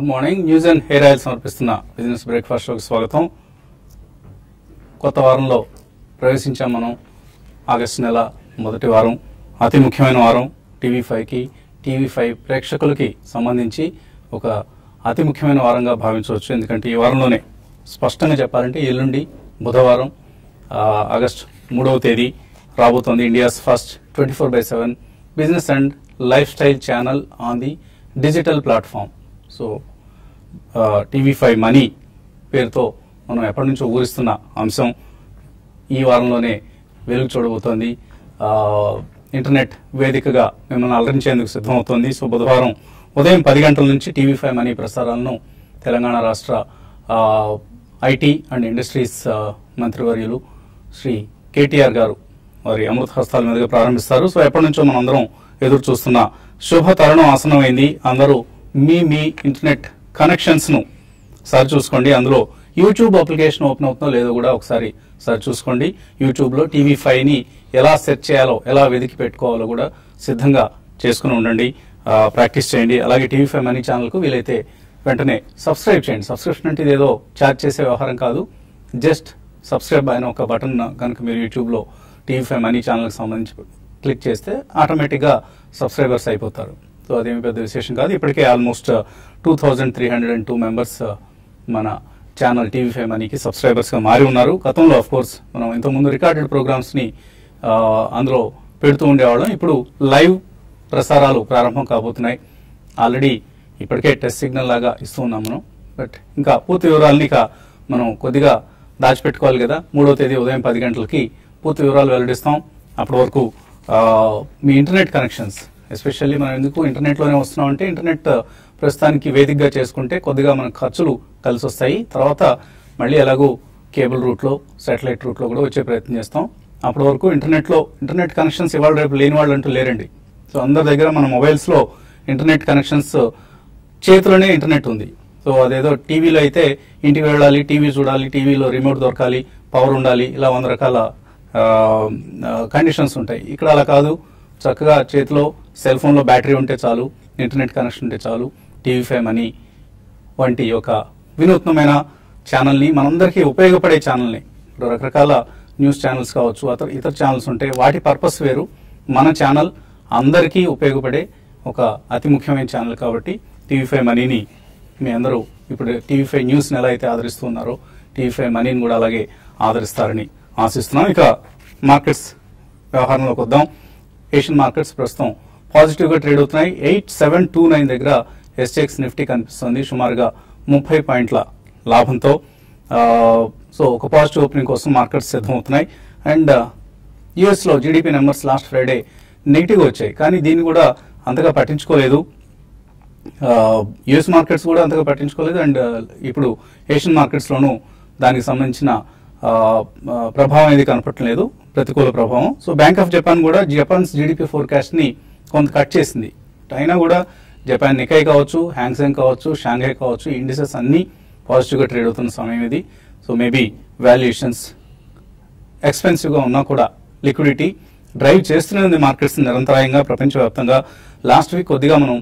Good morning. News and hair oil సమర్పిస్తున్న business breakfast షోకి స్వాగతం. కొత్త వారంలో ప్రవేశించాం మనం. ఆగస్టు నెల మొదటి వారం అతి ముఖ్యమైన వారం టీవీ ఫైవ్కి టీవీ ఫైవ్ ప్రేక్షకులకి సంబంధించి ఒక అతి ముఖ్యమైన వారంగా భావించవచ్చు. ఎందుకంటే ఈ వారంలోనే స్పష్టంగా చెప్పాలంటే ఎల్లుండి బుధవారం ఆగస్ట్ మూడవ తేదీ రాబోతోంది India's first twenty four by seven business and lifestyle channel on the digital platform. So TV five money పేరుతో మనం ఎప్పటి నుంచో ఊరిస్తున్న అంశం ఈ వారంలోనే వెలుగు చూడబోతోంది. ఇంటర్నెట్ వేదికగా మిమ్మల్ని అలరించేందుకు సిద్ధమవుతోంది. సో బుధవారం ఉదయం పది గంటల నుంచి టీవీ ఫైవ్ మనీ ప్రసారాలను తెలంగాణ రాష్ట్ర ఐటీ అండ్ ఇండస్ట్రీస్ మంత్రివర్యులు శ్రీ కేటీఆర్ గారు వారి అమృత హస్తాల మీదుగా ప్రారంభిస్తారు. సో ఎప్పటి నుంచో మనం అందరం ఎదురు చూస్తున్న శుభ తరుణం ఆసనమైంది అందరూ మీ మీ ఇంటర్నెట్ కనెక్షన్స్ను. సార్ చూసుకోండి అందులో యూట్యూబ్ అప్లికేషన్ ఓపెన్ అవుతుందో లేదో కూడా ఒకసారి సార్ చూసుకోండి. యూట్యూబ్లో టీవీ ఫైవ్ని ఎలా సెర్చ్ చేయాలో ఎలా వెతికి పెట్టుకోవాలో కూడా సిద్ధంగా చేసుకుని ఉండండి. ప్రాక్టీస్ చేయండి. అలాగే టీవీ ఫైవ్ మనీ ఛానల్కు వీలైతే వెంటనే సబ్స్క్రైబ్ చేయండి. సబ్స్క్రిప్షన్ అంటే ఇదేదో ఛార్జ్ చేసే వ్యవహారం కాదు. జస్ట్ సబ్స్క్రైబ్ అయిన ఒక బటన్ కనుక మీరు యూట్యూబ్లో టీవీ ఫైవ్ మనీ ఛానల్కి సంబంధించి క్లిక్ చేస్తే ఆటోమేటిక్గా సబ్స్క్రైబర్స్ అయిపోతారు. సో అదేమి పెద్ద విశేషం కాదు. ఇప్పటికే almost two thousand three hundred and two members మన ఛానల్ టీవీ ఫైవ్ మనీకి సబ్స్క్రైబర్స్గా మారి ఉన్నారు. గతంలో ఆఫ్ కోర్స్ మనం ఇంతకుముందు రికార్డెడ్ ప్రోగ్రామ్స్ని uh, అందులో పెడుతూ ఉండేవాళ్ళం. ఇప్పుడు లైవ్ ప్రసారాలు ప్రారంభం కాబోతున్నాయి. ఆల్రెడీ ఇప్పటికే టెస్ట్ సిగ్నల్ లాగా ఇస్తూ ఉన్నాం మనం. బట్ ఇంకా పూర్తి వివరాలని ఇక మనం కొద్దిగా దాచిపెట్టుకోవాలి కదా. మూడో తేదీ ఉదయం పది గంటలకి పూర్తి వివరాలు వెల్లడిస్తాం. అప్పటి వరకు uh, మీ ఇంటర్నెట్ కనెక్షన్స్ ఎస్పెషల్లీ మనం ఎందుకు ఇంటర్నెట్లోనే వస్తున్నాం అంటే ఇంటర్నెట్ ప్రస్తుతానికి వేదికగా చేసుకుంటే కొద్దిగా మన ఖర్చులు కలిసి వస్తాయి తర్వాత మళ్ళీ ఎలాగో కేబుల్ రూట్లో సాటిలైట్ రూట్లో కూడా వచ్చే ప్రయత్నం చేస్తాం. అప్పటి వరకు ఇంటర్నెట్లో ఇంటర్నెట్ కనెక్షన్స్ ఇవాళ రేపు లేని వాళ్ళు అంటూ లేరండి. సో అందరి దగ్గర మన మొబైల్స్లో ఇంటర్నెట్ కనెక్షన్స్ చేతిలోనే ఇంటర్నెట్ ఉంది. సో అదేదో టీవీలో అయితే ఇంటికి వెళ్ళాలి టీవీ చూడాలి టీవీలో రిమోట్ దొరకాలి పవర్ ఉండాలి ఇలా వంద రకాల కండిషన్స్ ఉంటాయి. ఇక్కడ అలా కాదు. చక్కగా చేతిలో సెల్ ఫోన్లో బ్యాటరీ ఉంటే చాలు ఇంటర్నెట్ కనెక్షన్ ఉంటే చాలు టీవీ ఫైవ్ మనీ వంటి ఒక వినూత్నమైన ఛానల్ని మనందరికీ ఉపయోగపడే ఛానల్ని ఇప్పుడు రకరకాల న్యూస్ ఛానల్స్ కావచ్చు అతర ఇతర ఛానల్స్ ఉంటాయి వాటి పర్పస్ వేరు. మన ఛానల్ అందరికీ ఉపయోగపడే ఒక అతి ముఖ్యమైన ఛానల్ కాబట్టి టీవీ ఫైవ్ మనీని మీ అందరూ ఇప్పుడు టీవీ ఫైవ్ న్యూస్ని ఎలా అయితే ఆదరిస్తున్నారో టీవీ ఫైవ్ మనీని కూడా అలాగే ఆదరిస్తారని ఆశిస్తున్నాం. ఇక మార్కెట్స్ వ్యవహారంలోకి వద్దాం. ఏషియన్ మార్కెట్స్ ప్రస్తుతం పాజిటివ్గా ట్రేడ్ అవుతున్నాయి. ఎయిట్ సెవెన్ టూ నైన్ దగ్గర ఎస్టెక్స్ నిఫ్టీ కనిపిస్తుంది. సుమారుగా ముప్పై పాయింట్ల లాభంతో సో ఒక పాజిటివ్ ఓపెనింగ్ కోసం మార్కెట్స్ సిద్ధమవుతున్నాయి. అండ్ యుఎస్లో GDP numbers last Friday negative వచ్చాయి. కానీ దీన్ని కూడా అంతగా పట్టించుకోలేదు. యుఎస్ మార్కెట్స్ కూడా అంతగా పట్టించుకోలేదు. అండ్ ఇప్పుడు ఏషియన్ మార్కెట్స్లోనూ దానికి సంబంధించిన ప్రభావం అనేది కనపడలేదు ప్రతికూల ప్రభావం. సో బ్యాంక్ ఆఫ్ జపాన్ కూడా జపాన్స్ జీడిపి ఫోర్కాస్ట్ని కొంత కట్ చేసింది. అయినా కూడా జపాన్ నికై కావచ్చు హ్యాంగ్సెంగ్ కావచ్చు షాంఘై కావచ్చు ఇండిసెస్ అన్ని పాజిటివ్గా ట్రేడ్ అవుతున్న సమయం ఇది. సో మేబీ వాల్యుయేషన్స్ ఎక్స్పెన్సివ్గా ఉన్నా కూడా లిక్విడిటీ డ్రైవ్ చేస్తూనే ఉంది మార్కెట్స్ నిరంతరాయంగా ప్రపంచవ్యాప్తంగా. లాస్ట్ వీక్ కొద్దిగా మనం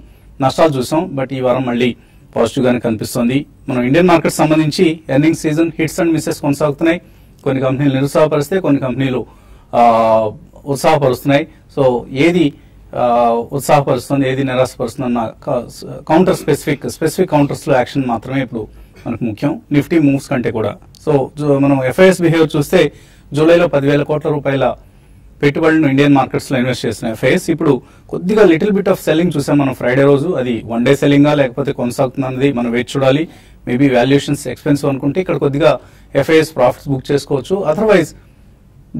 నష్టాలు చూసాం బట్ ఈ వారం మళ్ళీ పాజిటివ్ గానే కనిపిస్తుంది. మనం ఇండియన్ మార్కెట్ సంబంధించి earning season hits and misses కొనసాగుతున్నాయి. కొన్ని కంపెనీలు నిరుత్సాహపరిస్తే కొన్ని కంపెనీలు ఉత్సాహపరుస్తున్నాయి. సో ఏది ఉత్సాహపరుస్తుంది ఏది నిరాశపరుస్తుంది అన్న కౌంటర్ స్పెసిఫిక్ స్పెసిఫిక్ కౌంటర్స్లో యాక్షన్ మాత్రమే ఇప్పుడు మనకు ముఖ్యం. నిఫ్టీ మూవ్స్ కంటే కూడా. సో మనం ఎఫ్ఐఎస్ బిహేవియర్ చూస్తే జూలైలో పదివేల కోట్ల రూపాయల పెట్టుబడులను ఇండియన్ మార్కెట్స్లో ఇన్వెస్ట్ చేసిన ఎఫ్ఐఎస్ ఇప్పుడు కొద్దిగా లిటిల్ బిట్ ఆఫ్ సెల్లింగ్ చూసాం మనం ఫ్రైడే రోజు. అది వన్ డే సెల్లింగా లేకపోతే కొనసాగుతున్నది మనం వేచి చూడాలి. మేబీ వాల్యుయేషన్స్ ఎక్స్పెన్సివ్ అనుకుంటే ఇక్కడ కొద్దిగా ఎఫ్ఐఎస్ ప్రాఫిట్స్ బుక్ చేసుకోవచ్చు. Otherwise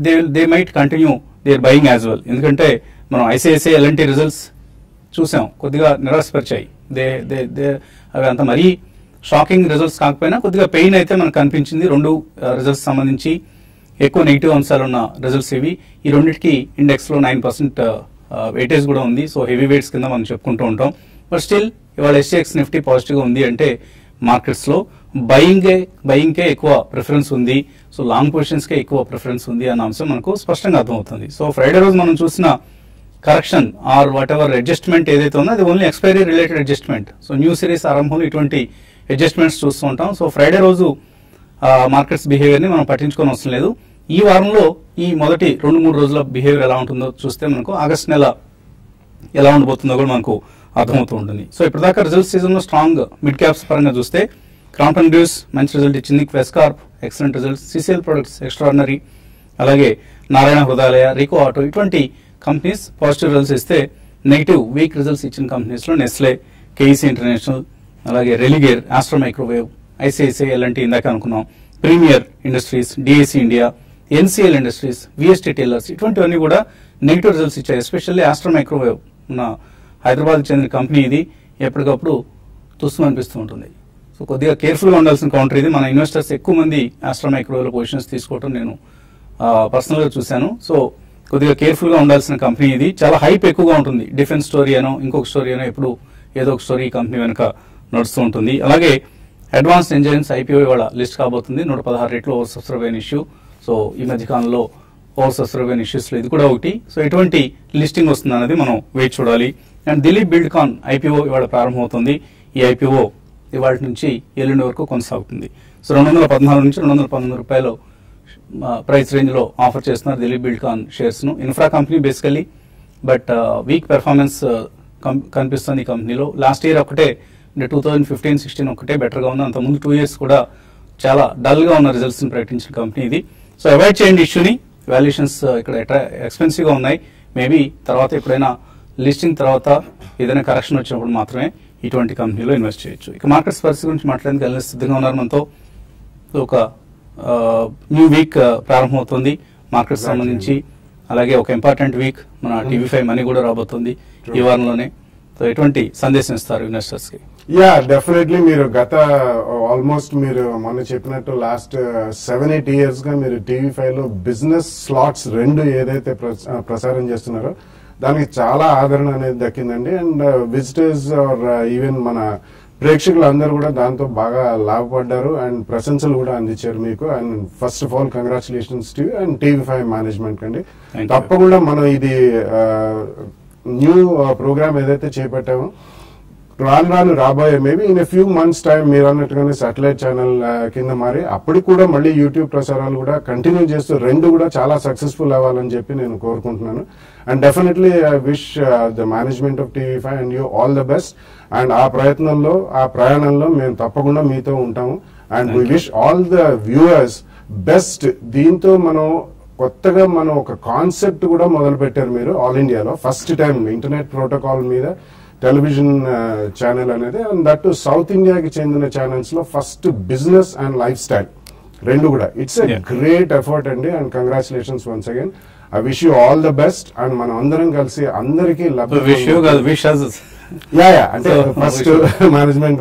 they they might continue their buying as well ఎందుకంటే మనం ఐసిఐసిఐ ఎలాంటి రిజల్ట్స్ చూసాం. కొద్దిగా నిరాశపరిచాయి. దే దే దే అవి అంత మరీ షాకింగ్ రిజల్ట్స్ కాకపోయినా కొద్దిగా పెయిన్ అయితే మనకు కనిపించింది. రెండు రిజల్ట్స్ సంబంధించి ఎక్కువ నెగిటివ్ అంశాలు ఉన్న రిజల్ట్స్ ఇవి. ఈ రెండింటికి ఇండెక్స్లో నైన్ పర్సెంట్ వెయిటేజ్ కూడా ఉంది. సో హెవీ వెయిట్స్ కింద మనం చెప్పుకుంటూ ఉంటాం. బట్ స్టిల్ ఇవాళ ఎస్టీఎక్స్ నిఫ్టీ పాజిటివ్గా ఉంది అంటే మార్కెట్స్లో బయింగే బయింగ్కే ఎక్కువ ప్రిఫరెన్స్ ఉంది. సో లాంగ్ పొజిషన్స్కే ఎక్కువ ప్రిఫరెన్స్ ఉంది అన్న అంశం మనకు స్పష్టంగా అర్థమవుతుంది. సో ఫ్రైడే రోజు మనం చూసిన correction or whatever adjustment ఏదైతే ఉందో అది only expiry related adjustment. So new series ఆరంభంలో ఇటువంటి అడ్జస్ట్మెంట్స్ చూస్తూ ఉంటాం. సో ఫ్రైడే రోజు మార్కెట్స్ బిహేవియర్ని మనం పట్టించుకొని అవసరం లేదు. ఈ వారంలో ఈ మొదటి రెండు మూడు రోజుల బిహేవియర్ ఎలా ఉంటుందో చూస్తే మనకు ఆగస్ట్ నెల ఎలా ఉండబోతుందో కూడా మనకు అర్థమవుతూ ఉంటుంది. సో ఇప్పటిదాకా రిజల్ట్ సీజన్లో స్ట్రాంగ్ మిడ్ క్యాప్స్ పరంగా చూస్తే క్రాంప్టన్ డ్యూస్ మంచి రిజల్ట్ ఇచ్చింది. Quess Corp excellent results CCL products extraordinary అలాగే నారాయణ హృదయాలయ రికో ఆటో ఇటువంటి కంపెనీస్ పాజిటివ్ రిజల్ట్స్ ఇస్తే నెగిటివ్ వీక్ రిజల్ట్స్ ఇచ్చిన కంపెనీస్లో నెస్లే కేఈసీ ఇంటర్నేషనల్ అలాగే రెలిగేర్ ఆస్ట్రో మైక్రోవేవ్ ఐసిఐసిఐ ఎలాంటి ఇందాక అనుకున్నాం. Premier Industries DAC India NCL Industries VST Tillers ఇటువంటివన్నీ కూడా నెగిటివ్ రిజల్ట్స్ ఇచ్చాయి. ఎస్పెషల్లీ ఆస్ట్రో మైక్రోవేవ్ ఉన్న హైదరాబాద్ చెందిన కంపెనీ ఇది. ఎప్పటికప్పుడు తుస్సు అనిపిస్తూ ఉంటుంది. సో కొద్దిగా కేర్ఫుల్గా ఉండాల్సిన కౌంటర్ ఇది. మన ఇన్వెస్టర్స్ ఎక్కువ మంది ఆస్ట్రా మైక్రోవేవ్ పొజిషన్స్ తీసుకోవడం నేను పర్సనల్గా చూశాను. సో కొద్దిగా కేర్ఫుల్గా ఉండాల్సిన కంపెనీ ఇది. చాలా హైప్ ఎక్కువగా ఉంటుంది. డిఫెన్స్ స్టోరీ అనో ఇంకొక స్టోరీ అనో ఎప్పుడు ఏదో ఒక స్టోరీ కంపెనీ వెనుక నడుస్తూ ఉంటుంది. అలాగే అడ్వాన్స్డ్ ఎంజైన్స్ ఐపీఓ ఇవాళ లిస్ట్ కాబోతుంది. నూట పదహారు రేట్లు ఓవర్ సబ్స్క్రైబ్ అయిన ఇష్యూ. సో ఈ మధ్య కాలంలో ఓవర్ సబ్స్క్రైబ్ అయిన ఇష్యూస్లో ఇది కూడా ఒకటి. సో ఎటువంటి లిస్టింగ్ వస్తుంది అనేది మనం వేచి చూడాలి. అండ్ దిలీప్ బిల్డ్కాన్ ఐపీఓ ఇవాళ ప్రారంభమవుతుంది. ఈ ఐపీఓ ఇవాళ నుంచి ఎల్లుండి వరకు కొనసాగుతుంది. సో రెండు వందల పద్నాలుగు నుంచి రెండు వందల పంతొమ్మిది రూపాయలు ప్రైస్ రేంజ్లో ఆఫర్ చేస్తున్నారు Dilip Buildcon షేర్స్ను. Infra company basically but weak performance కనిపిస్తుంది ఈ కంపెనీలో. లాస్ట్ ఇయర్ ఒకటే అంటే టూ థౌజండ్ ఫిఫ్టీన్ సిక్స్టీన్ ఒకటే బెటర్గా ఉంది. అంత ముందు టూ ఇయర్స్ కూడా చాలా డల్గా ఉన్న రిజల్ట్స్ని ప్రకటించిన కంపెనీ ఇది. సో అవాయిడ్ చేయండి ఇష్యూని. వాల్యుయేషన్స్ ఇక్కడ ఎక్స్పెన్సివ్గా ఉన్నాయి. మేబీ తర్వాత ఎప్పుడైనా లిస్టింగ్ తర్వాత ఏదైనా కరెక్షన్ వచ్చినప్పుడు మాత్రమే ఇటువంటి కంపెనీలో ఇన్వెస్ట్ చేయొచ్చు. ఇక మార్కెట్స్ పరిస్థితి గురించి మాట్లాడేందుకు వెళ్ళి సిద్ధంగా ఉన్నారు. మనతో ఒక న్యూ వీక్ ప్రారంభమవుతుంది. మార్కెట్ సంబంధించి అలాగే ఒక ఇంపార్టెంట్ వీక్ మన టీవీ ఫైవ్ మనీ కూడా రాబోతుంది ఈ వారంలోనే. సో ఎటువంటి సందేశం ఇస్తారు ఇన్వెస్టర్స్కి యా డెఫినెట్లీ మీరు గత ఆల్మోస్ట్ మీరు మొన్న చెప్పినట్టు లాస్ట్ సెవెన్ ఎయిట్ ఇయర్స్గా మీరు టీవీ ఫైవ్లో బిజినెస్ స్లాట్స్ రెండు ఏదైతే ప్ర- ప్రసారం చేస్తున్నారో దానికి చాలా ఆదరణ అనేది దక్కిందండి. అండ్ విజిటర్స్ ఆర్ ఈవెన్ మన ప్రేక్షకులు అందరూ కూడా దాంతో బాగా లాభపడ్డారు. అండ్ ప్రశంసలు కూడా అందించారు మీకు. And first of all congratulations to and TV five management you. తప్పకుండా మనం ఇది న్యూ ప్రోగ్రామ్ ఏదైతే చేపట్టామో రాను రాను రాబోయే maybe in few months time మీరు అన్నట్టుగానే సాటిలైట్ ఛానల్ కింద మారి అప్పటికి కూడా మళ్ళీ యూట్యూబ్ ప్రసారాలు కూడా కంటిన్యూ చేస్తూ రెండు కూడా చాలా సక్సెస్ఫుల్ అవ్వాలని చెప్పి నేను కోరుకుంటున్నాను. And definitely I wish the management of TV five and you all the best and ఆ ప్రయత్నంలో ఆ ప్రయాణంలో మేము తప్పకుండా మీతో ఉంటాము. And we. Wish all the viewers best దీంతో మనం కొత్తగా మనం ఒక కాన్సెప్ట్ కూడా మొదలు పెట్టారు మీరు ఆల్ ఇండియాలో ఫస్ట్ టైం ఇంటర్నెట్ ప్రోటోకాల్ మీద టెలివిజన్ ఛానల్ అనేది అండ్ దట్ సౌత్ ఇండియాకి చెందిన ఛానల్స్లో first business and lifestyle. రెండు కూడా. It's a. గ్రేట్ ఎఫర్ట్ అండి and congratulations once again I wish you all the best and మనం అందరం కలిసి అందరికీ విష్ యూ యా. అంటే ఫస్ట్ మేనేజ్మెంట్.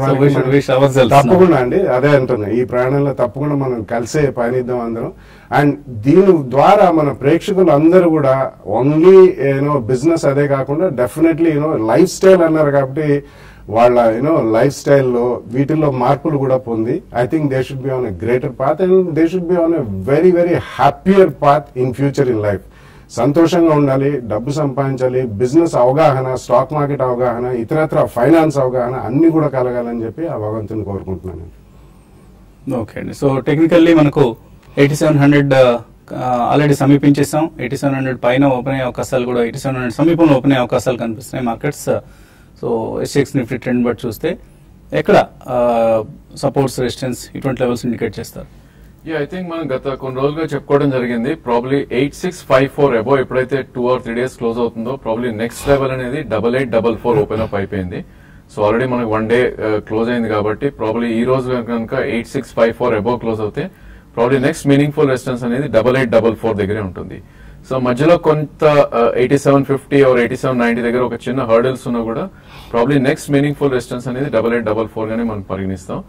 తప్పకుండా అండి. అదే అంటున్నా. ఈ ప్రయాణంలో తప్పకుండా మనం కలిసే పయనిద్దాం అందరం. అండ్ దీని ద్వారా మన ప్రేక్షకులు అందరూ కూడా ఓన్లీ యూనో బిజినెస్ అదే కాకుండా డెఫినెట్లీ యూనో లైఫ్ స్టైల్ అన్నారు కాబట్టి వాళ్ళ యూనో లైఫ్ స్టైల్లో వీటిల్లో మార్పులు కూడా పొంది I think they should be on a greater path and they should be on a very very happier path in future in life సంతోషంగా ఉండాలి డబ్బు సంపాదించాలి బిజినెస్ అవగాహన స్టాక్ మార్కెట్ అవగాహన ఇతరత్ర ఫైనాన్స్ అవగాహన అన్ని కూడా కలగాలని చెప్పి ఆ భగవంతుని కోరుకుంటున్నాను. ఓకే అండి. సో టెక్నికల్లీ మనకు ఎయిటీ సెవెన్ హండ్రెడ్ ఆల్రెడీ సమీపించేసాం. ఎయిటీ సెవెన్ హండ్రెడ్ పైన ఓపెన్ అయ్యే అవకాశాలు కూడా ఎయిటీ సెవెన్ హండ్రెడ్ సమీపంలో ఓపెన్ అయ్యే అవకాశాలు కనిపిస్తున్నాయి markets so SX Nifty trend బట్టి చూస్తే ఎక్కడ సపోర్ట్స్ రెసిస్టెన్స్ ఇటువంటి లెవెల్స్ ఇండికేట్ చేస్తారు? ఐ థింక్ మనం గత కొన్ని రోజులుగా చెప్పుకోవడం జరిగింది. Probably eight six five four above ఎప్పుడైతే two or three days close అవుతుందో ప్రాబ్లీ నెక్స్ట్ లెవెల్ అనేది double eight double four open up అయిపోయింది. సో ఆల్రెడీ మనకు వన్ డే క్లోజ్ అయింది కాబట్టి ప్రాబ్లీ ఈ రోజు కనుక eight six five four above close అవుతే ప్రాబ్లీ నెక్స్ట్ మీనింగ్ఫుల్ రెసిస్టెన్స్ అనేది డబల్ ఎయిట్ డబల్ ఫోర్ దగ్గరే ఉంటుంది. సో మధ్యలో కొంత eighty seven fifty or eighty seven ninety దగ్గర ఒక చిన్న హర్డల్స్ ఉన్నా కూడా ప్రాబ్లీ నెక్స్ట్ మీనింగ్ఫుల్ రెసిస్టెన్స్ అనేది డబల్ ఎయిట్ డబల్ ఫోర్ గానే మనం పరిగణిస్తాం.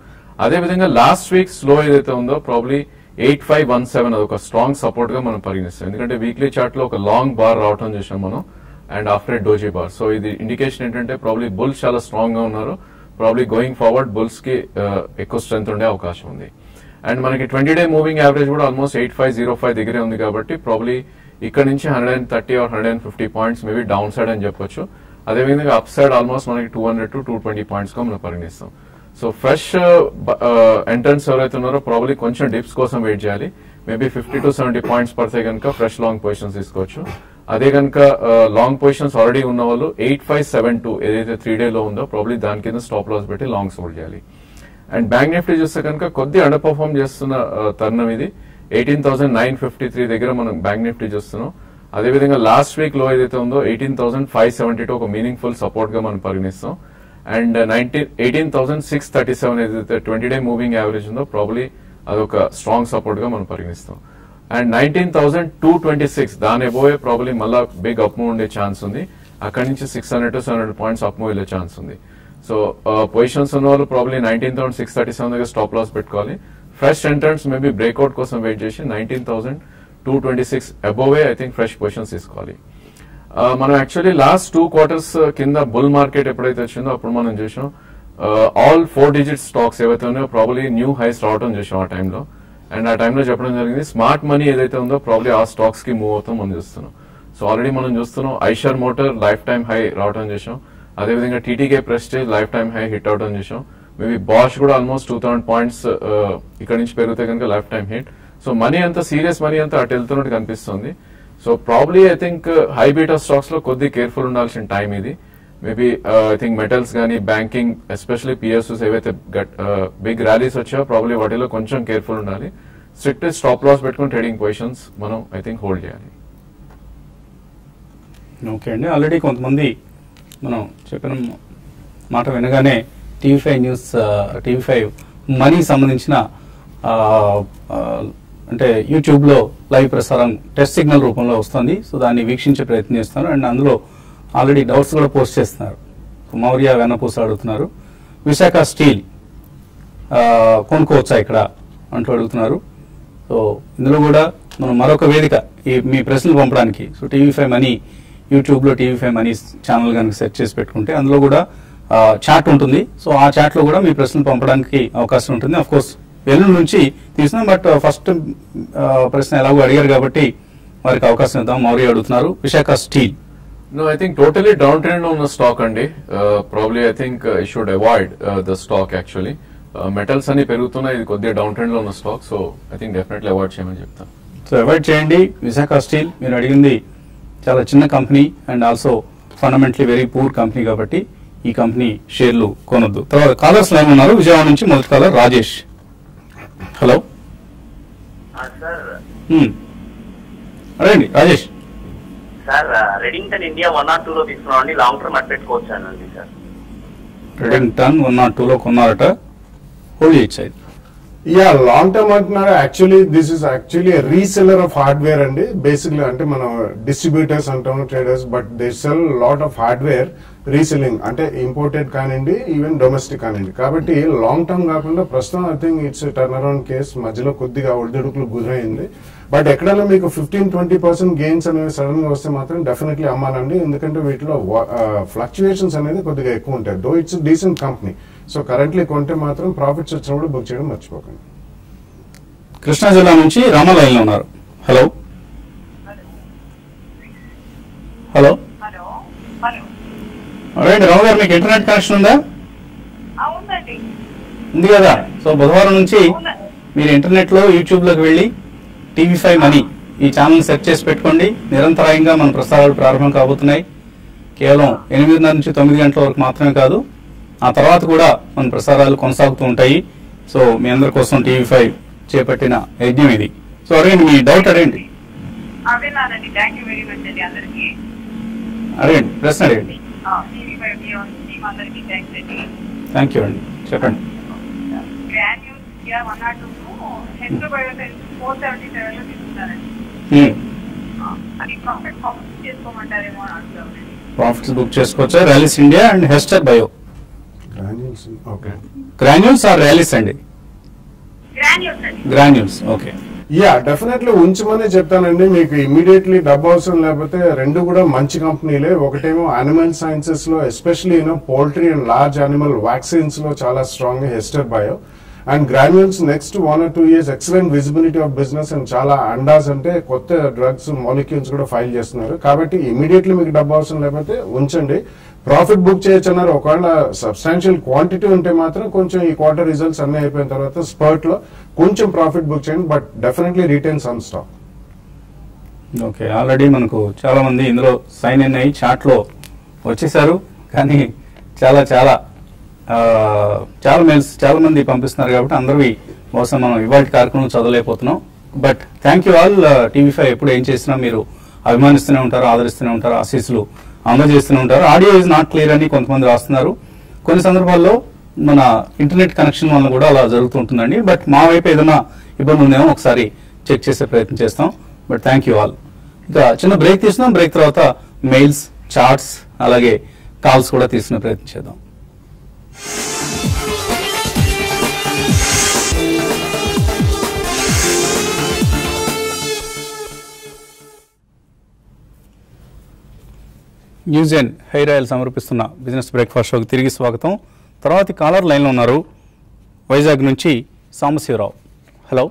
అదే విధంగా లాస్ట్ వీక్ స్లో ఏదైతే ఉందో probably eight five one seven అది ఒక స్ట్రాంగ్ సపోర్ట్గా మనం పరిగణిస్తాం. ఎందుకంటే వీక్లీ చార్ట్లో ఒక లాంగ్ బార్ రావటం చూసాం మనం and after doji bar so ఇది ఇండికేషన్ ఏంటంటే ప్రాబ్లీ బుల్స్ చాలా స్ట్రాంగ్గా ఉన్నారు. ప్రాబ్లీ గోయింగ్ ఫార్వర్డ్ బుల్స్కి uh, ఎక్కువ స్ట్రెంత్ ఉండే అవకాశం ఉంది. అండ్ మనకి ట్వంటీ డే మూవింగ్ యావరేజ్ కూడా almost eight five zero five దగ్గరే ఉంది కాబట్టి ప్రాబ్లీ ఇక్కడ నుంచి hundred and thirty or hundred and fifty points maybe downside అని చెప్పొచ్చు. అదేవిధంగా అప్ సైడ్ ఆల్మోస్ట్ మనకి two hundred to two twenty పాయింట్స్గా మనం పరిగణిస్తాం. సో ఫ్రెష్ ఎంట్రన్స్ ఎవరైతే ఉన్నారో ప్రాబ్లీ కొంచెం డిప్స్ కోసం వెయిట్ చేయాలి. Maybe fifty to seventy points పడితే కనుక ఫ్రెష్ లాంగ్ పొజిషన్స్ తీసుకోవచ్చు. అదే కనుక లాంగ్ పొజిషన్స్ ఆల్రెడీ ఉన్న వాళ్ళు ఎయిట్ ఫైవ్ సెవెన్ టూ ఏదైతే త్రీ డే లో ఉందో ప్రాబ్లీ దాని కింద స్టాప్ లాస్ పెట్టి లాంగ్ హోల్డ్ చేయాలి. అండ్ బ్యాంక్ నిఫ్టీ చూస్తే కనుక కొద్ది అండర్ పర్ఫార్మ్ చేస్తున్న uh, తరుణం ఇది. Eighteen thousand nine fifty three దగ్గర మనం బ్యాంక్ నిఫ్టీ చూస్తున్నాం. అదేవిధంగా లాస్ట్ వీక్లో ఏదైతే ఉందో eighteen thousand five seventy two ఒక మీనింగ్ఫుల్ సపోర్ట్గా మనం పరిగణిస్తాం. And nineteen eighteen thousand six thirty seven ఏదైతే ట్వంటీ డే మూవింగ్ యావరేజ్ ఉందో ప్రాబ్లీ అదొక స్ట్రాంగ్ సపోర్ట్గా మనం పరిగణిస్తాం. And nineteen thousand two twenty six దాని ఎబోయే ప్రాబ్లీ మళ్ళా బిగ్ అప్ మూవ్ ఉండే ఛాన్స్ ఉంది. అక్కడి నుంచి six hundred to seven hundred points up move వెళ్ళే ఛాన్స్ ఉంది. సో పొజిషన్స్ ఉన్న వాళ్ళు probably nineteen thousand six thirty seven దగ్గర స్టాప్ లాస్ పెట్టుకోవాలి. ఫ్రెష్ ఎంట్రన్స్ మేబీ బ్రేక్అవుట్ కోసం వెయిట్ చేసి nineteen thousand two twenty six above I think fresh positions తీసుకోవాలి. మనం యాక్చువల్లీ లాస్ట్ టూ క్వార్టర్స్ కింద బుల్ మార్కెట్ ఎప్పుడైతే వచ్చిందో అప్పుడు మనం చూసాం. ఆల్ ఫోర్ డిజిట్ స్టాక్స్ ఏవైతే ఉన్నాయో ప్రాబ్లీ న్యూ హైస్ రావడం చూసాం ఆ టైంలో అండ్ ఆ టైంలో చెప్పడం జరిగింది స్మార్ట్ మనీ ఏదైతే ఉందో ప్రాబ్లీ ఆ స్టాక్స్కి మూవ్ అవుతాం మనం చూస్తున్నాం. సో ఆల్రెడీ మనం చూస్తున్నాం Eicher motor life time high రావడం చేసాం. అదేవిధంగా TTK Prestige life time high hit అవడం చేసాం. మేబీ బాష్ కూడా ఆల్మోస్ట్ టూ థౌసండ్ పాయింట్స్ ఇక్కడ నుంచి పెరిగితే కనుక life time hit so money అంతా సీరియస్ మనీ అంతా అటు వెళ్తున్నట్టు కనిపిస్తుంది. So probably I think high beta స్టాక్స్లో కొద్ది కేర్ఫుల్ ఉండాల్సిన టైం ఇది. మేబీ ఐ థింక్ మెటల్స్ కానీ బ్యాంకింగ్ ఎస్పెషల్లీ పిఎస్యూస్ ఏవైతే బిగ్ ర్యాలీస్ uh, వచ్చాయో ప్రాబ్లీ వాటిలో కొంచెం కేర్ఫుల్ ఉండాలి. స్ట్రిక్ట్ స్టాప్ లాస్ పెట్టుకుని ట్రేడింగ్ పొజిషన్స్ మనం ఐ థింక్ హోల్డ్ చేయాలి. ఓకే అండి. ఆల్రెడీ కొంతమంది మనం చెప్పిన మాట వినగానే TV five news TV five money సంబంధించిన uh, uh, అంటే యూట్యూబ్లో లైవ్ ప్రసారం టెస్ట్ సిగ్నల్ రూపంలో వస్తుంది. సో దాన్ని వీక్షించే ప్రయత్నం చేస్తున్నారు. అండ్ అందులో ఆల్రెడీ డౌట్స్ కూడా పోస్ట్ చేస్తున్నారు. మౌర్య వెన్నపూస అడుగుతున్నారు. విశాఖ స్టీల్ కొనుక్కోవచ్చా ఇక్కడ అంటూ అడుగుతున్నారు. సో ఇందులో కూడా మనం మరొక వేదిక ఈ మీ ప్రశ్నలు పంపడానికి. సో టీవీ ఫైవ్ మనీ యూట్యూబ్లో టీవీ ఫైవ్ మనీ ఛానల్ కనుక సెర్చ్ చేసి పెట్టుకుంటే అందులో కూడా చాట్ ఉంటుంది. సో ఆ చాట్లో కూడా మీ ప్రశ్నలు పంపడానికి అవకాశం ఉంటుంది. అఫ్ కోర్స్ వెల్లుండి నుంచి తీసినాం బట్ ఫస్ట్ ప్రశ్న ఎలాగో అడిగారు కాబట్టి వారికి అవకాశం ఇద్దాం. మౌర్య అడుగుతున్నారు. Visakha steel. No, I think totally downtrend on the stock అండి probably I think I should avoid the stock actually metals అన్ని పెరుగుతున్నాయి. ఇది కొద్దిగా డౌన్ ట్రెండ్లో ఉన్న stock so I think definitely avoid చేయమని చెప్తాను సో అవాయిడ్ చేయండి. విశాఖ స్టీల్ మీరు అడిగింది చాలా చిన్న company and also fundamentally very poor company కాబట్టి ఈ కంపెనీ షేర్లు కొనొద్దు. తర్వాత కాలర్స్ లైన్ ఉన్నారు. విజయవాడ నుంచి మొదటి కాలర్ రాజేష్. హలో. అడగండి Rajesh. Sir Redington India one nought two లో తీసుకున్నామండి. లాంగ్ టర్మ్ అట్ పెట్టుకోవచ్చానండి సార్. రెడింగ్టన్ వన్ నాట్ టూలో కొన్నారట. హోల్డ్ చేయొచ్చు యా లాంగ్ టర్మ్ అంటున్నారు. Actually this is actually reseller of hardware అండి. బేసిక్లీ అంటే మనం డిస్ట్రిబ్యూటర్స్ అంటాము traders but they sell lot of hardware reselling అంటే ఇంపోర్టెడ్ కానివ్వండి ఈవెన్ డొమెస్టిక్ కానివ్వండి. కాబట్టి లాంగ్ టర్మ్ కాకుండా ప్రస్తుతం I think it's turn around case మధ్యలో కొద్దిగా ఒడిదుడుకులు గురైంది. బట్ ఎక్కడైనా మీకు ఫిఫ్టీన్ ట్వంటీ పర్సెంట్ గెయిన్స్ అనేవి సడన్గా వస్తే మాత్రం డెఫినెట్లీ అమ్మాలండి. ఎందుకంటే వీటిలో uh, ఫ్లక్చుయేషన్స్ అనేది కొద్దిగా ఎక్కువ ఉంటాయి. Though it's decent company so currently కొంటే మాత్రం ప్రాఫిట్స్ వచ్చినప్పుడు బుక్ చేయడం మర్చిపోకండి. కృష్ణా జిల్లా నుంచి రామ లైన్లో ఉన్నారు. హలో. హలో. అడగండి రావు గారు మీకు ఇంటర్నెట్ కనెక్షన్ ఉందా? అవునండి ఉంది కదా. సో బుధవారం నుంచి మీరు ఇంటర్నెట్లో యూట్యూబ్లోకి వెళ్ళి టీవీ ఫైవ్ మనీ ఈ ఛానల్ సెర్చ్ చేసి పెట్టుకోండి. నిరంతరాయంగా మన ప్రసారాలు ప్రారంభం కాబోతున్నాయి. కేవలం ఎనిమిదిన్నర నుంచి తొమ్మిది గంటల వరకు మాత్రమే కాదు ఆ తర్వాత కూడా మన ప్రసారాలు కొనసాగుతూ ఉంటాయి. సో మీ అందరి కోసం టీవీ ఫైవ్ చేపట్టిన యజ్ఞం ఇది. సో అడగండి మీ డౌట్ అడగండి. అందరికి. అడగండి ప్రశ్న అడగండి. థ్యాంక్ యూ అండి. చెప్పండి. ప్రాఫిట్స్ బుక్ చేసుకోవచ్చా? Rallis India and Hester bio okay Granules or Rallis అండి? Granules Granules okay yeah definitely ఉంచమనే చెప్తానండి. మీకు ఇమీడియట్లీ డబ్బు అవసరం లేకపోతే రెండు కూడా మంచి కంపెనీలే. ఒకటేమో animal సైన్సెస్లో especially you know poultry and large animal వ్యాక్సిన్స్లో చాలా strong Hester bio and granules next one or two years excellent visibility of business and చాలా అండాస్ అంటే కొత్త డ్రగ్స్ మాలిక్యూల్స్ కూడా ఫైల్ చేస్తున్నారు. కాబట్టి ఇమీడియట్లీ మీకు డబ్బు అవసరం లేకపోతే ఉంచండి. ప్రాఫిట్ బుక్ చేయొచ్చు అన్నారు. ఒకవేళ సబ్స్టాన్షియల్ క్వాంటిటీ ఉంటే మాత్రం కొంచెం ఈ క్వార్టర్ రిజల్ట్స్ అన్ని అయిపోయిన తర్వాత స్పర్ట్లో కొంచెం ప్రాఫిట్ బుక్ చేయండి but definitely retain some stock okay already మనకు చాలా మంది ఇందులో సైన్ ఇన్ అయ్యి చాట్లో వచ్చేసారు. కానీ చాలా చాలా చాలా మెయిల్స్ చాలా మంది పంపిస్తున్నారు కాబట్టి అందరివి బహుశా మనం ఇవాళ కార్యక్రమం చదవలేకపోతున్నాం. But thank you all TV five ఎప్పుడు ఏం చేసినా మీరు అభిమానిస్తూనే ఉంటారు ఆదరిస్తూనే ఉంటారు ఆశీస్సులు అందజేస్తూనే ఉంటారు. ఆడియో ఇస్ నాట్ క్లియర్ అని కొంతమంది రాస్తున్నారు. కొన్ని సందర్భాల్లో మన ఇంటర్నెట్ కనెక్షన్ వల్ల కూడా అలా జరుగుతుంటుందండి బట్ మా వైపు ఏదైనా ఇబ్బంది ఉందేమో ఒకసారి చెక్ చేసే ప్రయత్నం చేస్తాం. బట్ థ్యాంక్ యూ ఆల్ ఇక చిన్న బ్రేక్ తీసుకున్నాం బ్రేక్ తర్వాత మెయిల్స్ చార్ట్స్ అలాగే కాల్స్ కూడా తీసుకునే ప్రయత్నం చేద్దాం. న్యూస్ అండ్ హెయిర్ ఆయిల్ సమర్పిస్తున్న బిజినెస్ బ్రేక్ఫాస్ట్ షోకి తిరిగి స్వాగతం. తర్వాతి కాలర్ లైన్లో ఉన్నారు వైజాగ్ నుంచి సాంబశివరావు. హలో.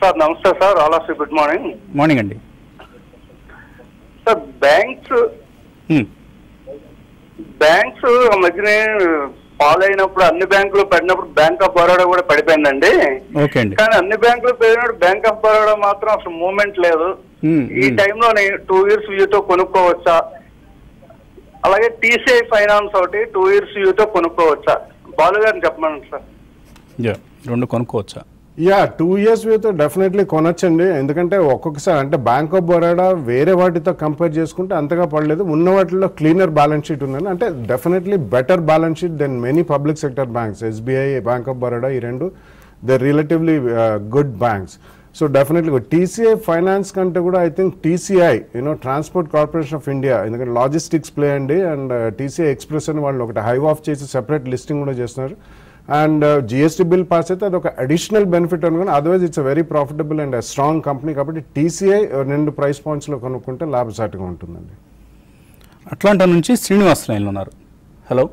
సార్ నమస్తే sir. All of good morning. Morning అండి. Sir banks. బ్యాంక్స్ మధ్యనే ఫాలో అయినప్పుడు అన్ని బ్యాంకులు పడినప్పుడు బ్యాంక్ ఆఫ్ బరోడా కూడా పడిపోయిందండి. ఓకే అండి. కానీ అన్ని బ్యాంకులు పెరిగినప్పుడు బ్యాంక్ ఆఫ్ బరోడా మాత్రం అసలు మూమెంట్ లేదు. ఈ. టైంలో టూ ఇయర్స్ వ్యూతో కొనుక్కోవచ్చా? అలాగే టీసీఐ ఫైనాన్స్ ఒకటి టూ ఇయర్స్ వ్యూతో కొనుక్కోవచ్చా? బాలు గారిని చెప్పమనండి సార్. యా రెండు కొనుక్కోవచ్చా? యా టూ ఇయర్స్ వ్యూతో డెఫినెట్లీ కొనొచ్చండి. ఎందుకంటే ఒక్కొక్కసారి అంటే బ్యాంక్ ఆఫ్ బరోడా వేరే వాటితో కంపేర్ చేసుకుంటే అంతగా పడలేదు. ఉన్న వాటిలో క్లీనర్ బ్యాలెన్స్ షీట్ ఉందని అంటే definitely better balance sheet then many public sector banks SBI bank of Baroda ఈ రెండు the relatively good banks so definitely TCI finance కంటే కూడా I think TCI you know transport corporation of India ఎందుకంటే logistics play అండి. And TCI express అని వాళ్ళు ఒకటి hive off చేసి సెపరేట్ లిస్టింగ్ కూడా చేస్తున్నారు. అండ్ జిఎస్టీ బిల్ పాస్ అయితే అది ఒక అడిషనల్ బెనిఫిట్ అనుకుని otherwise it's very profitable and strong company కాబట్టి టీసీఐ రెండు ప్రైస్ పాయింట్స్లో కొనుక్కుంటే లాభసాటిగా ఉంటుందండి. అట్లాంటా నుంచి శ్రీనివాస్ లైన్లో ఉన్నారు. హలో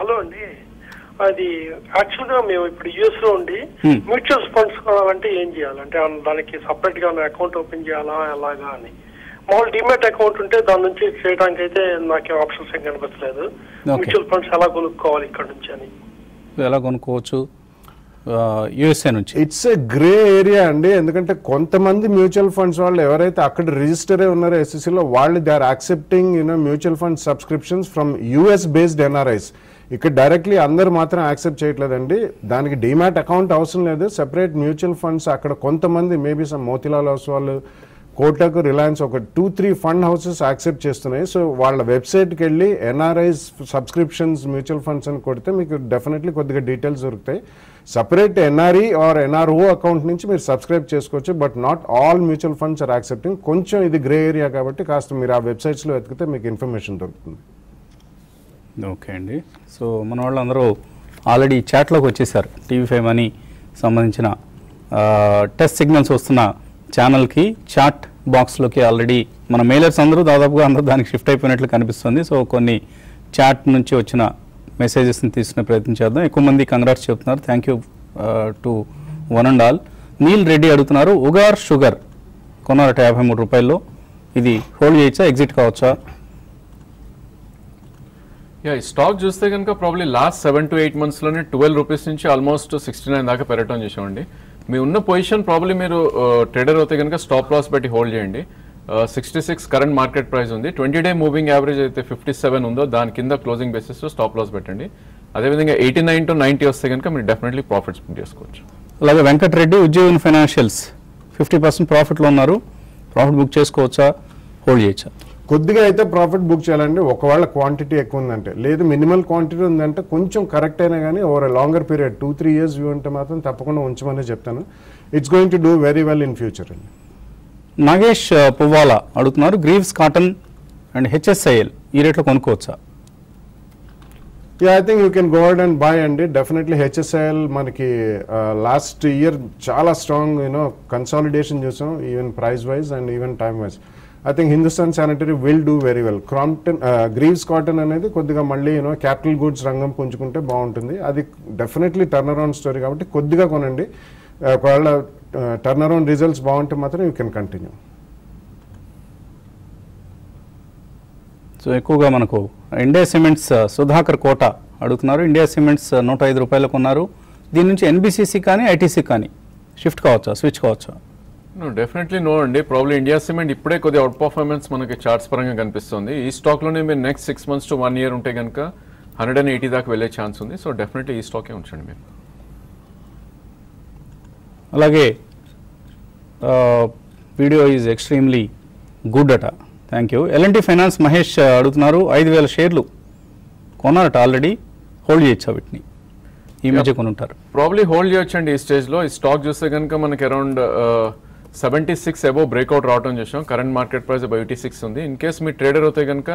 హలో అండి. అది యాక్చువల్గా మేము ఇప్పుడు యుఎస్లో ఉండి. మ్యూచువల్ ఫండ్స్ కొనాలంటే ఏం చేయాలి? అంటే ఆ దానికి సపరేట్గా అకౌంట్ ఓపెన్ చేయాలా? ఎలాగా అని. మామూలు డిమెట్ అకౌంట్ ఉంటే దాని నుంచి చేయడానికి అయితే నాకు ఆప్షన్స్ ఏం కనిపించలేదు. మ్యూచువల్ ఫండ్స్ ఎలా కొనుక్కోవాలి ఇక్కడ నుంచి అని. ఎలా కొనుక్కోవచ్చు? యుఎస్ఏ నుంచి. ఇట్స్ ఏ గ్రే ఏరియా అండి. ఎందుకంటే కొంతమంది మ్యూచువల్ ఫండ్స్ వాళ్ళు ఎవరైతే అక్కడ రిజిస్టర్ అయి ఉన్నారో ఎస్ఎస్సిలో వాళ్ళు they are accepting you know mutual fund subscriptions from US based NRIs ఇక్కడ డైరెక్ట్లీ అందరు మాత్రం యాక్సెప్ట్ చేయట్లేదండి. దానికి డిమాట్ అకౌంట్ అవసరం లేదు. సెపరేట్ మ్యూచువల్ ఫండ్స్ అక్కడ కొంతమంది మేబీ సమ్ మోతిలాల్ హౌస్ వాళ్ళు కోటకు రిలయన్స్ ఒక two three fund houses accept చేస్తున్నాయి. సో వాళ్ళ వెబ్సైట్కి వెళ్ళి ఎన్ఆర్ఐస్ సబ్స్క్రిప్షన్స్ మ్యూచువల్ ఫండ్స్ అని కొడితే మీకు డెఫినెట్లీ కొద్దిగా డీటెయిల్స్ దొరుకుతాయి. Separate NRE or NRO account నుంచి మీరు సబ్స్క్రైబ్ చేసుకోవచ్చు. But not all mutual funds are accepting కొంచెం ఇది గ్రే ఏరియా కాబట్టి కాస్త మీరు ఆ వెబ్సైట్స్లో వెతికితే మీకు ఇన్ఫర్మేషన్ దొరుకుతుంది. ఓకే అండి. సో మన వాళ్ళందరూ ఆల్రెడీ చాట్లోకి వచ్చేసారు. టీవీ ఫైవ్ అని సంబంధించిన టెస్ట్ సిగ్నల్స్ వస్తున్న ఛానల్కి చాట్ బాక్స్లోకి ఆల్రెడీ మన మెయిలర్స్ అందరూ దాదాపుగా అందరూ దానికి షిఫ్ట్ అయిపోయినట్లు కనిపిస్తుంది. సో కొన్ని చాట్ నుంచి వచ్చిన మెసేజెస్ని తీసుకునే ప్రయత్నం చేద్దాం. ఎక్కువ మంది కంగ్రాట్స్ చెప్తున్నారు. Thank you to one and all. Neel Reddy అడుగుతున్నారు ఉగార్ షుగర్ కొన్నారట యాభై మూడు రూపాయల్లో. ఇది హోల్డ్ చేయొచ్చా ఎగ్జిట్ కావచ్చా? స్టాక్ చూస్తే కనుక probably last seven to eight మంత్స్లోనే twelve rupees నుంచి ఆల్మోస్ట్ సిక్స్టీ నైన్ దాకా పెరగటం చేసామండి మీ ఉన్న పొజిషన్ ప్రాబ్లీ మీరు ట్రేడర్ అయితే కనుక స్టాప్ లాస్ పెట్టి హోల్డ్ చేయండి. Sixty six current market price ఉంది. ట్వంటీ డే మూవింగ్ యావరేజ్ అయితే ఫిఫ్టీ సెవెన్ ఉందో దాని కింద క్లోజింగ్ బేసిస్ స్టాప్ లాస్ పెట్టండి. అదేవిధంగా ఎయిటీ నైన్ టు నైన్టీ వస్తే కనుక మీరు డెఫినెట్లీ ప్రాఫిట్స్ బుక్ చేసుకోవచ్చు. అలాగే Venkatareddy Ujjivan financials fifty percent ప్రాఫిట్లో ఉన్నారు. ప్రాఫిట్ బుక్ చేసుకోవచ్చా? హోల్డ్ చేయొచ్చా? కొద్దిగా అయితే ప్రాఫిట్ బుక్ చేయాలండి ఒకవేళ క్వాంటిటీ ఎక్కువ ఉందంటే లేదు మినిమల్ క్వాంటిటీ ఉందంటే కొంచెం కరెక్ట్ అయినా కానీ over longer period two three years view అంటే మాత్రం తప్పకుండా ఉంచమని చెప్తాను. It's going to do very well in future అండి. నాగేష్ పువ్వాల అడుగుతున్నారు. గ్రీవ్స్ కాటన్ అండ్ హెచ్ఎస్ఐఎల్ ఈ రేట్లో కొనుక్కోవచ్చా? Yeah I think you can go out and. Buy అండి డెఫినెట్లీ హెచ్ఎస్ఐఎల్ మనకి లాస్ట్ ఇయర్ చాలా స్ట్రాంగ్ యూనో కన్సాలిడేషన్ చూసాం even price wise and even time wise I think Hindustan sanitary will do very well Crompton Greaves cotton అనేది కొద్దిగా మళ్ళీ you know capital goods రంగం పుంజుకుంటే బాగుంటుంది. అది డెఫినెట్లీ టర్న్ అరౌండ్ స్టోరీ కాబట్టి కొద్దిగా కొనండి. Uh, ఒకవేళ టర్న్ అరౌండ్ రిజల్ట్స్ బాగుంటే మాత్రం యూ కెన్ కంటిన్యూ సో ఎక్కువగా మనకు India cements uh, Sudhakar Kota అడుగుతున్నారు. ఇండియా సిమెంట్స్ uh, నూట ఐదు రూపాయలకు ఉన్నారు దీని నుంచి ఎన్బిసిసి కానీ ఐటీసీ కానీ షిఫ్ట్ కావచ్చా స్విచ్ కావచ్చా? డెఫినెట్లీ నో అండి. ప్రాబ్లీ ఇండియా సిమెంట్ ఇప్పుడే కొద్దిగా అవుట్ పర్ఫార్మెన్స్ మనకి చార్ట్స్ పరంగా కనిపిస్తుంది. ఈ స్టాక్లోనే మీరు next six months to one year ఉంటే కనుక హండ్రెడ్ అండ్ ఎయిటీ దాకా వెళ్ళే ఛాన్స్ ఉంది. సో డెఫినెట్లీ ఈ స్టాకే ఉంచండి మీరు. అలాగే వీడియో ఈజ్ ఎక్స్ట్రీమ్లీ గుడ్ అట thank you LNT finance Mahesh అడుగుతున్నారు. ఐదు వేల షేర్లు కొన్నారట ఆల్రెడీ హోల్డ్ చేయొచ్చా వీటిని? ఈ మధ్య కొనుంటారు. ప్రాబ్లీ హోల్డ్ చేయొచ్చండి ఈ స్టేజ్లో. ఈ స్టాక్ చూస్తే కనుక మనకి around seventy six above breakout రావడం చూసాం current market price eighty six ఉంది. ఇన్ కేస్ మీ ట్రేడర్ అవుతే కనుక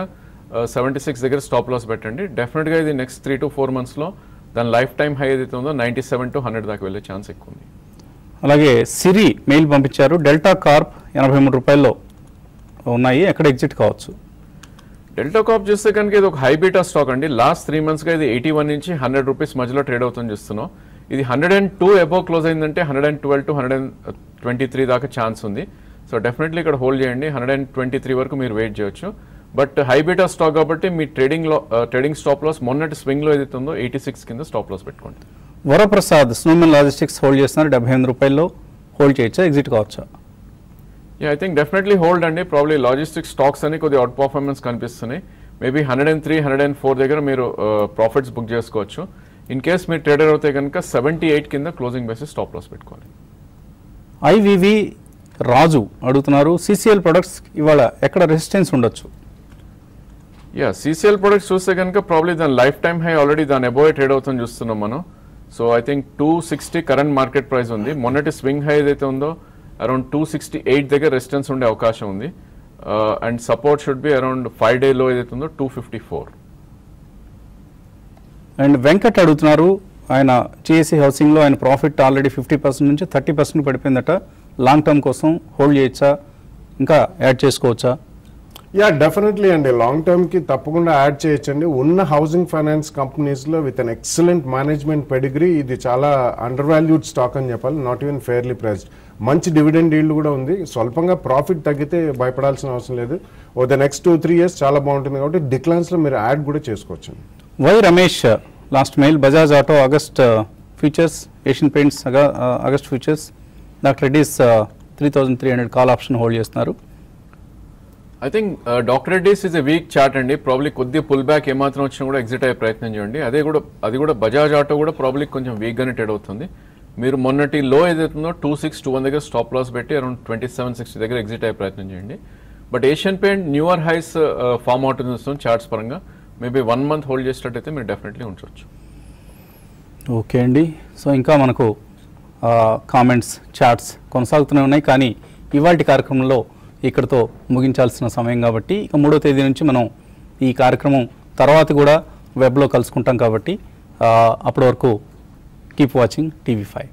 సెవెంటీ సిక్స్ దగ్గర స్టాప్ లాస్ పెట్టండి. డెఫినెట్గా ఇది నెక్స్ట్ త్రీ టు ఫోర్ మంత్స్లో దాని లైఫ్ టైం హై ఏదైతే ఉందో నైంటీ సెవెన్ టు హండ్రెడ్ దాకా వెళ్ళే ఛాన్స్ ఎక్కువ ఉంది. అలాగే సిరి మెయిల్ పంపించారు. డెల్టా కార్ప్ ఎనభై మూడు రూపాయల్లో ఉన్నాయి. ఎక్కడ ఎగ్జిట్ కావచ్చు? డెల్టా కాప్ చూస్తే కనుక ఇది ఒక హైబీటా స్టాక్ అండి. లాస్ట్ త్రీ మంత్స్గా ఇది ఎయిటీ వన్ నుంచి హండ్రెడ్ రూపీస్ మధ్యలో ట్రేడ్ అవుతుంది చూస్తున్నాం. ఇది hundred and two above close అయిందంటే hundred and twelve to hundred and twenty three దాకా ఛాన్స్ ఉంది. సో డెఫినెట్లీ ఇక్కడ హోల్డ్ చేయండి. హండ్రెడ్ అండ్ ట్వంటీ త్రీ వరకు మీరు వెయిట్ చేయొచ్చు. బట్ హైబీటా స్టాక్ కాబట్టి మీ ట్రేడింగ్లో ట్రేడింగ్ స్టాప్ లాస్ మొన్నటి స్వింగ్లో ఏదైతే ఉందో ఎయిటీ సిక్స్ కింద స్టాప్ లాస్ పెట్టుకోండి. వరప్రసాద్ స్నోమెన్ లాజిస్టిక్స్ హోల్డ్ చేస్తున్నారు. డెబ్బై ఎనిమిది రూపాయల్లో హోల్డ్ చేయొచ్చా? ఎగ్జిట్ కావచ్చా? ఐ థింక్ డెఫినెట్లీ హోల్డ్ అండి. ప్రాబ్లీ లాజిస్టిక్ స్టాక్స్ అని కొద్దిగా అవుట్ పర్ఫార్మెన్స్ కనిపిస్తున్నాయి. Maybe hundred and three hundred and four దగ్గర మీరు ప్రాఫిట్స్ బుక్ చేసుకోవచ్చు. ఇన్ కేస్ మీరు ట్రేడర్ అవుతే కనుక సెవెంటీ ఎయిట్ కింద క్లోజింగ్ బేసిస్ స్టాప్ లాస్ పెట్టుకోవాలి. ఐవివి రాజు అడుగుతున్నారు సిసిఎల్ ప్రొడక్ట్స్ ఇవాళ ఎక్కడ రెసిస్టెన్స్ ఉండొచ్చు? యా సీసీఎల్ ప్రొడక్ట్స్ చూస్తే కనుక ప్రాబ్లీ దాని లైఫ్ టైం హై ఆల్రెడీ దాని అబోవ్ ట్రేడ్ అవుతుంది చూస్తున్నాం మనం. So I think two sixty current market price ఉంది. మొన్నటి స్వింగ్ హై ఏదైతే ఉందో అరౌండ్ టూ సిక్స్టీ ఎయిట్ దగ్గర రెసిస్టెన్స్ ఉండే అవకాశం ఉంది. And support should be around five day లో ఏదైతే ఉందో two fifty four and Venkat అడుగుతున్నారు ఆయన జిఎస్సి హౌసింగ్లో ఆయన ప్రాఫిట్ ఆల్రెడీ ఫిఫ్టీ పర్సెంట్ నుంచి థర్టీ పర్సెంట్ పడిపోయిందట. లాంగ్ టర్మ్ కోసం హోల్డ్ చేయొచ్చా? ఇంకా యాడ్ చేసుకోవచ్చా? యా డెఫినెట్లీ అండి. లాంగ్ టర్మ్కి తప్పకుండా యాడ్ చేయొచ్చండి. ఉన్న హౌసింగ్ ఫైనాన్స్ కంపెనీస్లో with an excellent management pedigree ఇది చాలా అండర్ వాల్యూడ్ స్టాక్ అని చెప్పాలి. నాట్ ఈవెన్ ఫెయిర్లీ ప్రైస్డ్ మంచి డివిడెండ్ ఈల్డ్ కూడా ఉంది. స్వల్పంగా ప్రాఫిట్ తగ్గితే భయపడాల్సిన అవసరం లేదు. Over the next two three years చాలా బాగుంటుంది కాబట్టి డిక్లైన్స్లో మీరు యాడ్ కూడా చేసుకోవచ్చు Y Ramesh last mail Bajaj auto August futures Asian Paints August futures doctor Reddy's three thousand three hundred call option hold చేస్తున్నారు. I think doctor Reddy's is a weak chart అండి. Probably కొద్దిగా pull back ఏమాత్రం వచ్చినా కూడా exit అయ్యే ప్రయత్నం చేయండి. అదే కూడా అది కూడా బజాజ్ ఆటో కూడా ప్రాబ్లీ కొంచెం వీక్గానే ట్రేడ్ అవుతుంది. మీరు మొన్నటి లో ఏదైతుందో టూ సిక్స్ టూ వన్ దగ్గర స్టాప్ లాస్ పెట్టి అరౌండ్ ట్వంటీ సెవెన్ సిక్స్టీ దగ్గర ఎగ్జిట్ అయ్యే ప్రయత్నం చేయండి. But Asian paint newer highs form out చూస్తాం చార్ట్స్ పరంగా. మేబీ వన్ మంత్ హోల్డ్ చేసినట్టయితే మీరు డెఫినెట్లీ ఉంచవచ్చు ఓకే అండి. సో ఇంకా మనకు కామెంట్స్ చాట్స్ కొనసాగుతూనే ఉన్నాయి. కానీ ఇవాటి కార్యక్రమంలో ఇక్కడితో ముగించాల్సిన సమయం కాబట్టి ఇక మూడో తేదీ నుంచి మనం ఈ కార్యక్రమం తర్వాత కూడా వెబ్లో కలుసుకుంటాం కాబట్టి అప్పటి వరకు కీప్ వాచింగ్ టీవీ ఫైవ్